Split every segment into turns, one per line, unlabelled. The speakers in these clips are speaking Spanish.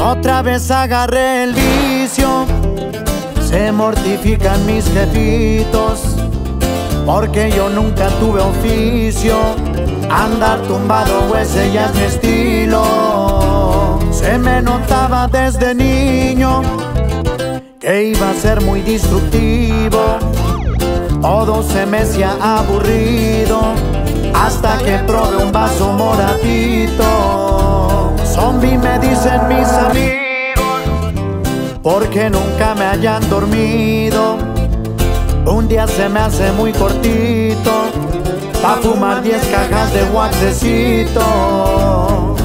Otra vez agarré el vicio, se mortifican mis jefitos, porque yo nunca tuve oficio. Andar tumbado, ese ya es mi estilo. Se me notaba desde niño que iba a ser muy destructivo. Todo se me hacía aburrido hasta que probé un vaso moratito. Porque nunca me hayan dormido. Un día se me hace muy cortito, pa' fumar 10 cajas de waxecito.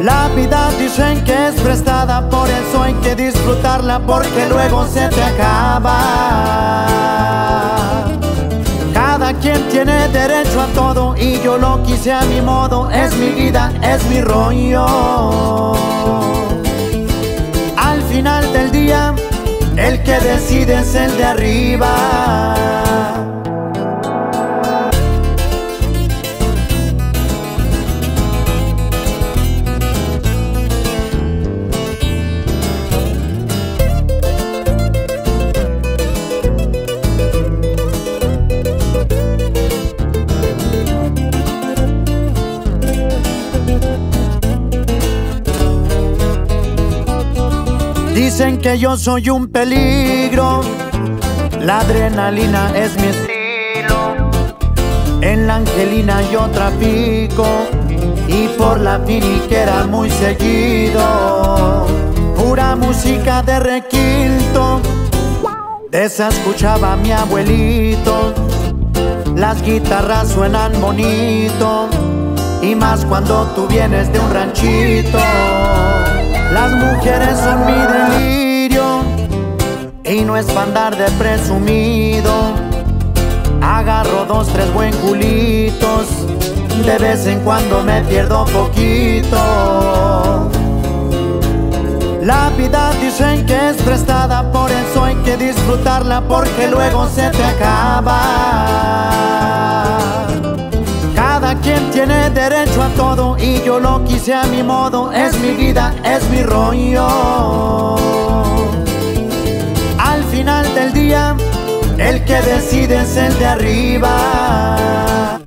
La vida dicen que es prestada, por eso hay que disfrutarla porque luego se te acaba. Cada quien tiene derecho a todo y yo lo quise a mi modo, es mi vida, es mi rollo. El que decide es el de arriba. Dicen que yo soy un peligro, la adrenalina es mi estilo. En la Angelina yo trafico y por la finiquera muy seguido. Pura música de requinto, de esa escuchaba mi abuelito. Las guitarras suenan bonito y más cuando tú vienes de un ranchito. Las mujeres son mi delirio y no es para andar de presumido. Agarro dos, tres buen culitos, de vez en cuando me pierdo poquito. La vida dicen que es prestada, por eso hay que disfrutarla porque luego se te acaba. Tiene derecho a todo y yo lo quise a mi modo. Es mi vida, es mi rollo. Al final del día, el que decide es el de arriba.